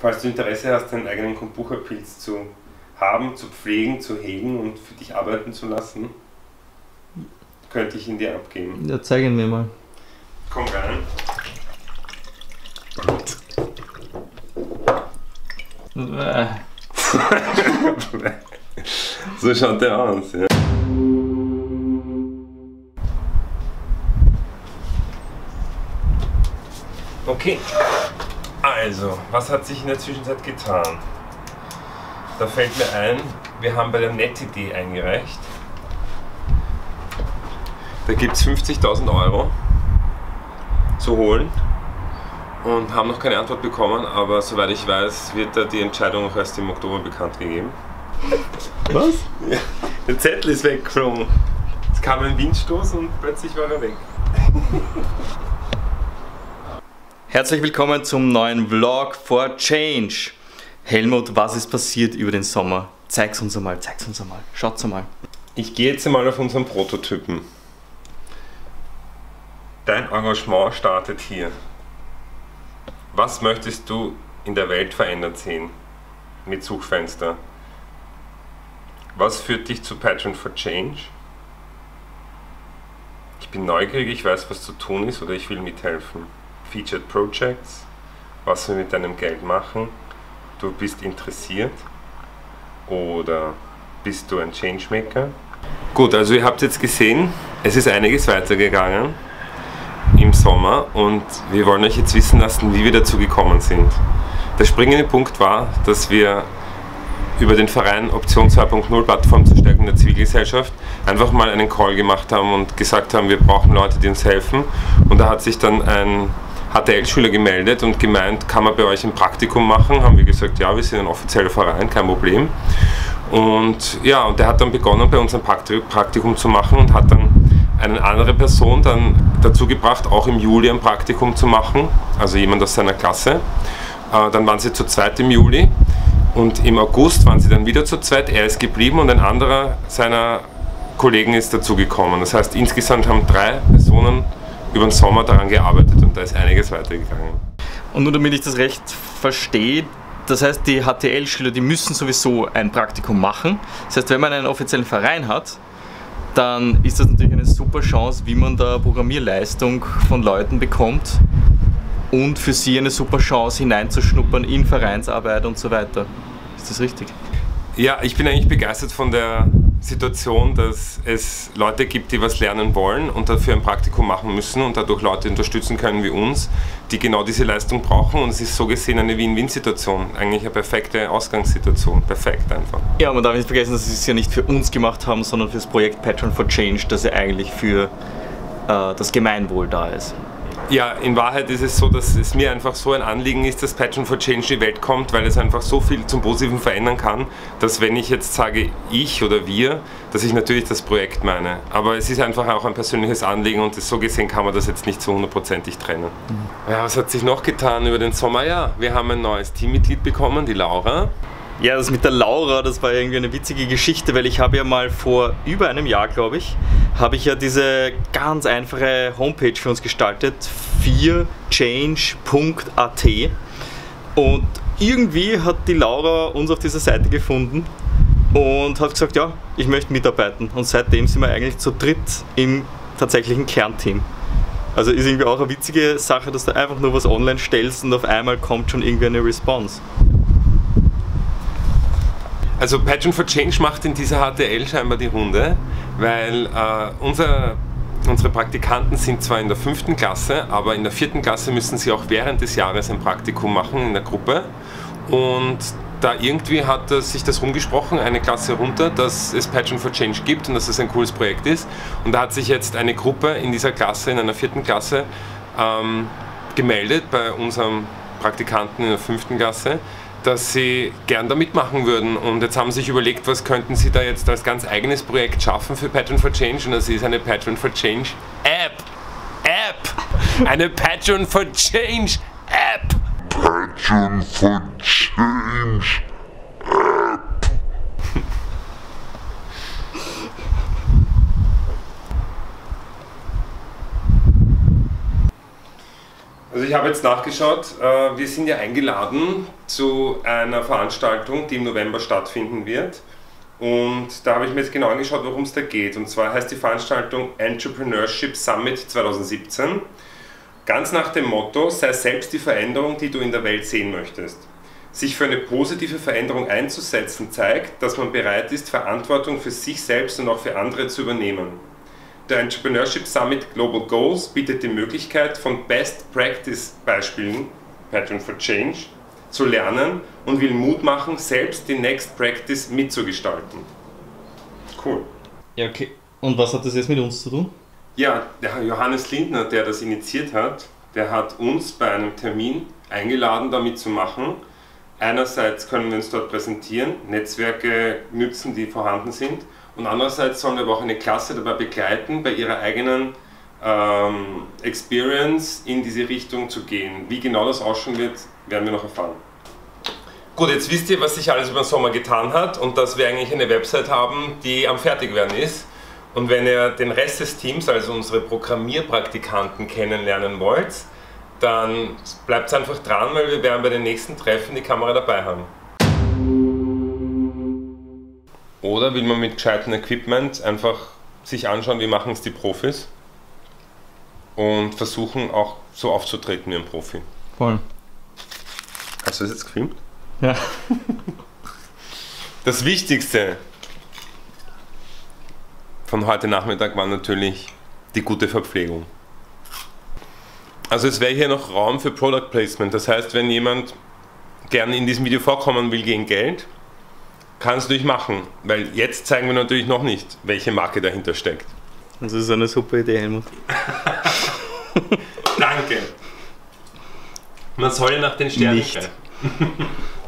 falls du Interesse hast, deinen eigenen Kombucha-Pilz zu haben, zu pflegen, zu hegen und für dich arbeiten zu lassen, könnte ich ihn dir abgeben. Ja, zeigen wir mal. Komm rein. So schaut der aus, ja. Okay, also, was hat sich in der Zwischenzeit getan? Da fällt mir ein, wir haben bei der NetID eingereicht. Da gibt es 50.000 Euro zu holen und haben noch keine Antwort bekommen, aber soweit ich weiß, wird da die Entscheidung auch erst im Oktober bekannt gegeben. was? Ja, der Zettel ist weggeflogen. Es kam ein Windstoß und plötzlich war er weg. Herzlich willkommen zum neuen Vlog for Change. Helmut, was ist passiert über den Sommer? Zeig's uns einmal, zeig's uns einmal, schaut's einmal. Ich gehe jetzt mal auf unseren Prototypen. Dein Engagement startet hier. Was möchtest du in der Welt verändert sehen? Mit Suchfenster. Was führt dich zu Patron for Change? Ich bin neugierig, ich weiß, was zu tun ist oder ich will mithelfen. Featured Projects, was wir mit deinem Geld machen. Du bist interessiert oder bist du ein Changemaker? Gut, also ihr habt jetzt gesehen, es ist einiges weitergegangen im Sommer und wir wollen euch jetzt wissen lassen, wie wir dazu gekommen sind. Der springende Punkt war, dass wir über den Verein Option 2.0 Plattform zur Stärkung der Zivilgesellschaft einfach mal einen Call gemacht haben und gesagt haben, wir brauchen Leute, die uns helfen. Und da hat sich dann ein HTL-Schüler gemeldet und gemeint, kann man bei euch ein Praktikum machen? Haben wir gesagt, ja, wir sind ein offizieller Verein, kein Problem. Und ja, und der hat dann begonnen, bei uns ein Praktikum zu machen und hat dann eine andere Person dann dazu gebracht, auch im Juli ein Praktikum zu machen, also jemand aus seiner Klasse. Äh, dann waren sie zu zweit im Juli und im August waren sie dann wieder zu zweit. Er ist geblieben und ein anderer seiner Kollegen ist dazugekommen. Das heißt, insgesamt haben drei Personen über den Sommer daran gearbeitet und da ist einiges weitergegangen. Und nur damit ich das recht verstehe, das heißt, die HTL-Schüler, die müssen sowieso ein Praktikum machen. Das heißt, wenn man einen offiziellen Verein hat, dann ist das natürlich eine super Chance, wie man da Programmierleistung von Leuten bekommt und für sie eine super Chance hineinzuschnuppern in Vereinsarbeit und so weiter. Ist das richtig? Ja, ich bin eigentlich begeistert von der Situation, dass es Leute gibt, die was lernen wollen und dafür ein Praktikum machen müssen und dadurch Leute unterstützen können wie uns, die genau diese Leistung brauchen. Und es ist so gesehen eine Win-Win-Situation, eigentlich eine perfekte Ausgangssituation. Perfekt einfach. Ja, man darf nicht vergessen, dass sie es ja nicht für uns gemacht haben, sondern für das Projekt Patron for Change, das ja eigentlich für äh, das Gemeinwohl da ist. Ja, in Wahrheit ist es so, dass es mir einfach so ein Anliegen ist, dass Passion for Change in die Welt kommt, weil es einfach so viel zum Positiven verändern kann, dass wenn ich jetzt sage ich oder wir, dass ich natürlich das Projekt meine. Aber es ist einfach auch ein persönliches Anliegen und so gesehen kann man das jetzt nicht so hundertprozentig trennen. Mhm. Ja, was hat sich noch getan über den Sommer? Ja, wir haben ein neues Teammitglied bekommen, die Laura. Ja, das mit der Laura, das war irgendwie eine witzige Geschichte, weil ich habe ja mal vor über einem Jahr, glaube ich, habe ich ja diese ganz einfache Homepage für uns gestaltet, 4change.at und irgendwie hat die Laura uns auf dieser Seite gefunden und hat gesagt, ja, ich möchte mitarbeiten und seitdem sind wir eigentlich zu dritt im tatsächlichen Kernteam. Also ist irgendwie auch eine witzige Sache, dass du einfach nur was online stellst und auf einmal kommt schon irgendwie eine Response. Also Passion for Change macht in dieser HTL scheinbar die Runde, weil äh, unser, unsere Praktikanten sind zwar in der fünften Klasse, aber in der vierten Klasse müssen sie auch während des Jahres ein Praktikum machen in der Gruppe. Und da irgendwie hat sich das rumgesprochen, eine Klasse runter, dass es Passion for Change gibt und dass es ein cooles Projekt ist. Und da hat sich jetzt eine Gruppe in dieser Klasse, in einer vierten Klasse, ähm, gemeldet bei unserem Praktikanten in der fünften Klasse, dass sie gern da mitmachen würden. Und jetzt haben sie sich überlegt, was könnten sie da jetzt als ganz eigenes Projekt schaffen für Patron for Change. Und das ist eine Patron for Change App. App! Eine Patron for Change App! Patron for Change Also ich habe jetzt nachgeschaut, äh, wir sind ja eingeladen zu einer Veranstaltung, die im November stattfinden wird. Und da habe ich mir jetzt genau angeschaut, worum es da geht. Und zwar heißt die Veranstaltung Entrepreneurship Summit 2017. Ganz nach dem Motto, sei selbst die Veränderung, die du in der Welt sehen möchtest. Sich für eine positive Veränderung einzusetzen zeigt, dass man bereit ist, Verantwortung für sich selbst und auch für andere zu übernehmen. Der Entrepreneurship Summit Global Goals bietet die Möglichkeit, von Best Practice Beispielen, Pattern for Change, zu lernen und will Mut machen, selbst die Next Practice mitzugestalten. Cool. Ja, okay. Und was hat das jetzt mit uns zu tun? Ja, der Johannes Lindner, der das initiiert hat, der hat uns bei einem Termin eingeladen, damit zu machen. Einerseits können wir uns dort präsentieren, Netzwerke nützen, die vorhanden sind, und andererseits sollen wir aber auch eine Klasse dabei begleiten, bei ihrer eigenen ähm, Experience in diese Richtung zu gehen. Wie genau das ausschauen wird, werden wir noch erfahren. Gut, jetzt wisst ihr, was sich alles über den Sommer getan hat und dass wir eigentlich eine Website haben, die am Fertigwerden ist. Und wenn ihr den Rest des Teams, also unsere Programmierpraktikanten kennenlernen wollt, dann bleibt einfach dran, weil wir werden bei den nächsten Treffen die Kamera dabei haben. Oder will man mit gescheitem Equipment einfach sich anschauen, wie machen es die Profis und versuchen auch so aufzutreten wie ein Profi. Voll. Hast du das jetzt gefilmt? Ja. Das Wichtigste von heute Nachmittag war natürlich die gute Verpflegung. Also es wäre hier noch Raum für Product Placement. Das heißt, wenn jemand gerne in diesem Video vorkommen will gegen Geld, kann es natürlich machen, weil jetzt zeigen wir natürlich noch nicht, welche Marke dahinter steckt. Das ist eine super Idee, Helmut. Danke. Man soll ja nach den Sternen Nicht.